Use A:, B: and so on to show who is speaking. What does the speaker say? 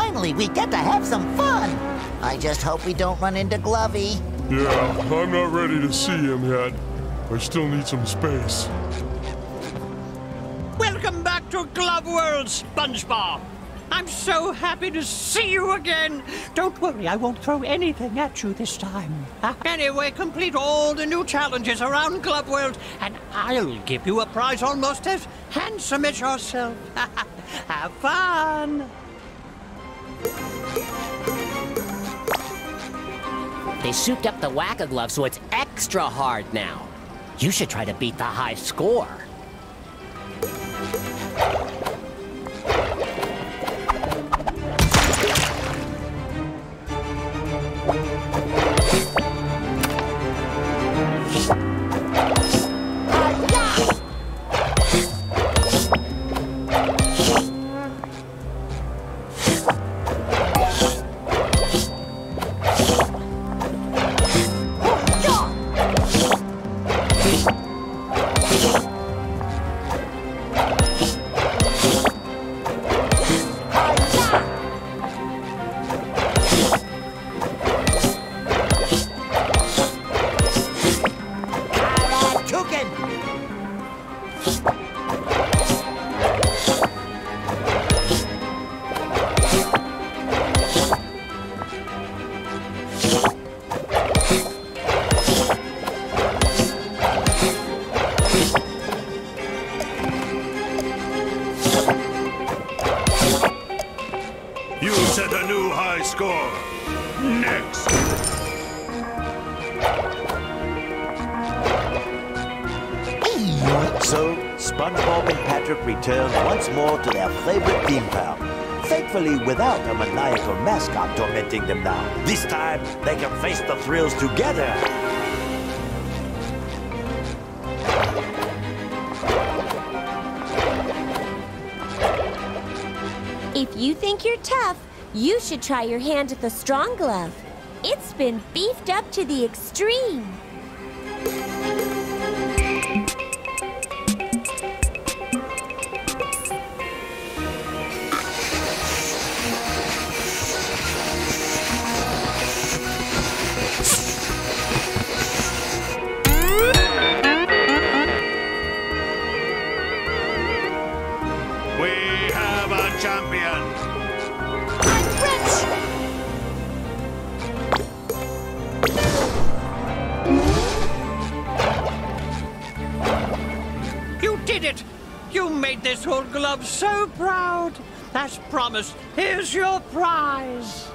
A: Finally, we get to have some fun. I just hope we don't run into Glovey.
B: Yeah, I'm not ready to see him yet. I still need some space.
C: Welcome back to Glove World, SpongeBob. I'm so happy to see you again. Don't worry, I won't throw anything at you this time. Anyway, complete all the new challenges around Glove World, and I'll give you a prize almost as handsome as yourself. Have fun.
D: They souped up the Whack-A-Glove so it's extra hard now. You should try to beat the high score.
E: Set a new high score. Next.
F: So, SpongeBob and Patrick return once more to their favorite theme park. Thankfully, without a maniacal mascot tormenting them now. This time, they can face the thrills together.
G: If you think you're tough, you should try your hand at the strong glove. It's been beefed up to the extreme.
E: We have a champion.
C: You did it! You made this whole glove so proud. As promised, here's your prize.